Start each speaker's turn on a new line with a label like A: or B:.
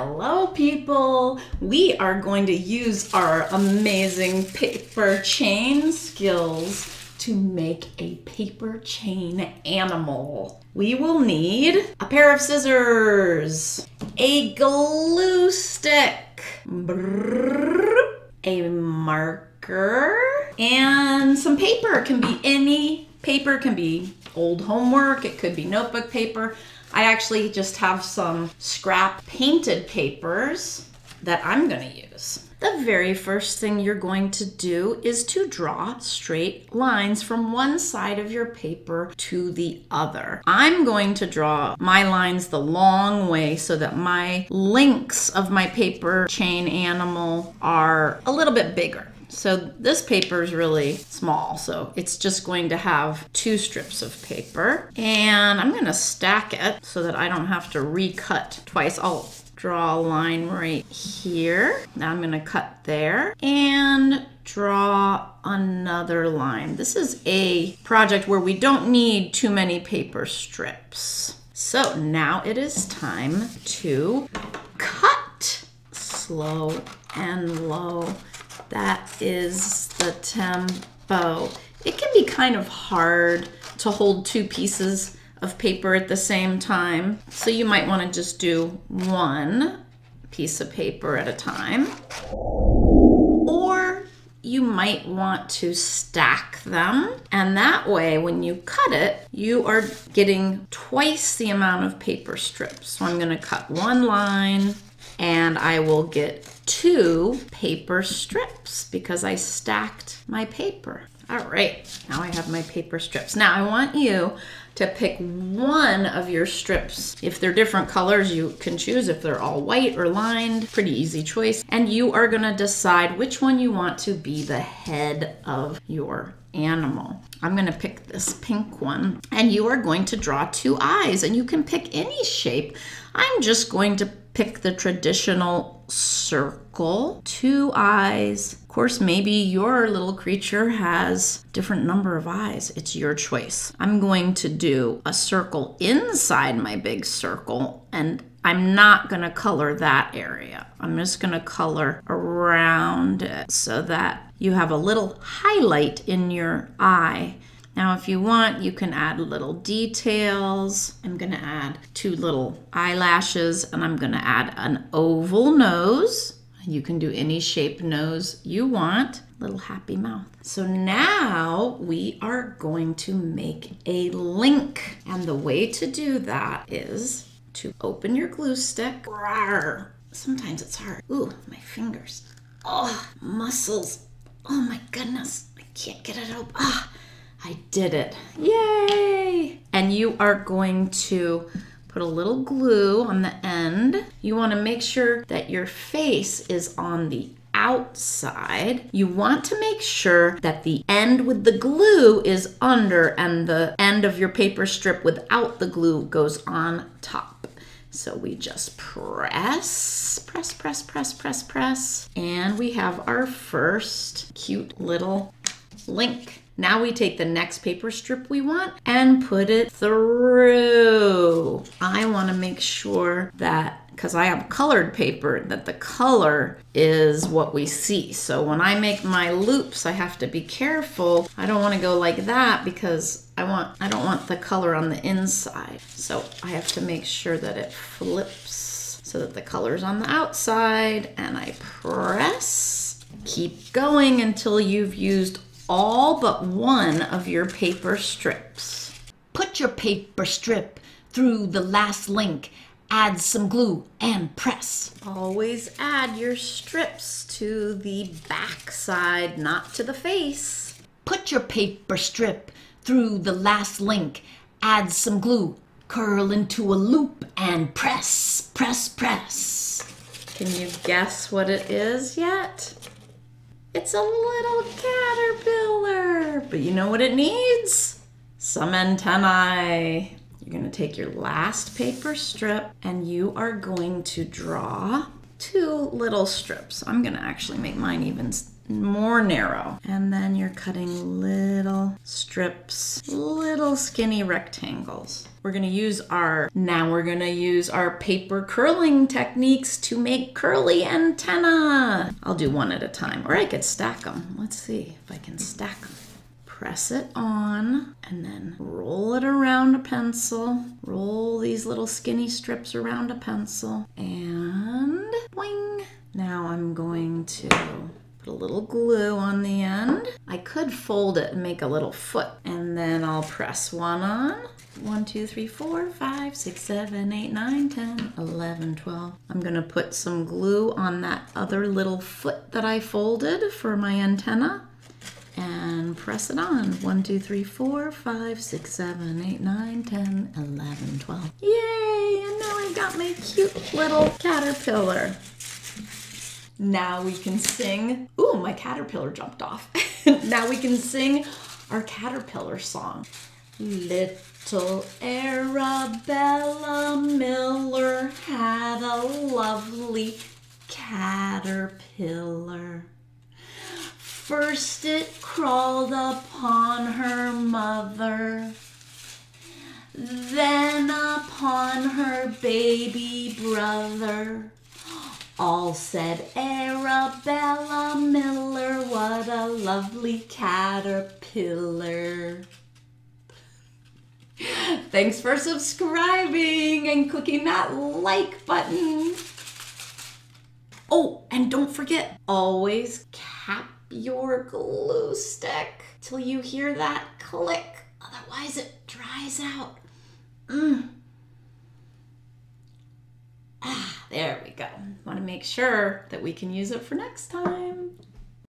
A: Hello, people! We are going to use our amazing paper chain skills to make a paper chain animal. We will need a pair of scissors, a glue stick, a marker, and some paper. It can be any paper, it can be old homework, it could be notebook paper. I actually just have some scrap painted papers that I'm going to use. The very first thing you're going to do is to draw straight lines from one side of your paper to the other. I'm going to draw my lines the long way so that my links of my paper chain animal are a little bit bigger. So this paper is really small, so it's just going to have two strips of paper. And I'm gonna stack it so that I don't have to recut twice. I'll draw a line right here. Now I'm gonna cut there and draw another line. This is a project where we don't need too many paper strips. So now it is time to cut slow and low that is the tempo. It can be kind of hard to hold two pieces of paper at the same time. So you might want to just do one piece of paper at a time. Or you might want to stack them. And that way, when you cut it, you are getting twice the amount of paper strips. So I'm going to cut one line and I will get two paper strips because I stacked my paper. All right, now I have my paper strips. Now I want you to pick one of your strips. If they're different colors, you can choose if they're all white or lined. Pretty easy choice. And you are gonna decide which one you want to be the head of your animal. I'm gonna pick this pink one and you are going to draw two eyes and you can pick any shape. I'm just going to pick the traditional circle, two eyes. Of course, maybe your little creature has different number of eyes. It's your choice. I'm going to do a circle inside my big circle and I'm not going to color that area. I'm just going to color around it so that you have a little highlight in your eye now, if you want, you can add little details. I'm going to add two little eyelashes and I'm going to add an oval nose. You can do any shape nose you want. Little happy mouth. So now we are going to make a link. And the way to do that is to open your glue stick. Rawr. Sometimes it's hard. Ooh, my fingers. Oh, muscles. Oh my goodness. I can't get it open. Ah. I did it. Yay! And you are going to put a little glue on the end. You want to make sure that your face is on the outside. You want to make sure that the end with the glue is under and the end of your paper strip without the glue goes on top. So we just press, press, press, press, press, press, and we have our first cute little link. Now we take the next paper strip we want and put it through. I want to make sure that because I have colored paper that the color is what we see. So when I make my loops, I have to be careful. I don't want to go like that because I want I don't want the color on the inside. So I have to make sure that it flips so that the color's on the outside and I press. Keep going until you've used all but one of your paper strips.
B: Put your paper strip through the last link, add some glue, and press.
A: Always add your strips to the back side, not to the face.
B: Put your paper strip through the last link, add some glue, curl into a loop, and press, press, press.
A: Can you guess what it is yet? It's a little caterpillar. But you know what it needs? Some antennae. You're to take your last paper strip and you are going to draw two little strips. I'm to actually make mine even more narrow. And then you're cutting little strips, little skinny rectangles. We're gonna use our, now we're gonna use our paper curling techniques to make curly antenna. I'll do one at a time, or I could stack them. Let's see if I can stack them press it on and then roll it around a pencil. Roll these little skinny strips around a pencil and boing. Now I'm going to put a little glue on the end. I could fold it and make a little foot and then I'll press one on. 1, 2, 3, 4, 5, 6, 7, 8, 9, 10, 11, 12. I'm to put some glue on that other little foot that I folded for my antenna and press it on. 1, 2, 3, 4, 5, 6, 7, 8, 9, 10, 11, 12. Yay! And now I've got my cute little caterpillar. Now we can sing. Ooh, my caterpillar jumped off. now we can sing our caterpillar song. Little Arabella Miller had a lovely caterpillar. First it crawled upon her mother, then upon her baby brother. All said Arabella Miller, what a lovely caterpillar. Thanks for subscribing and clicking that like button. Oh, and don't forget, always cap your glue stick till you hear that click. Otherwise, it dries out. Mm. Ah, there we go. Want to make sure that we can use it for next time.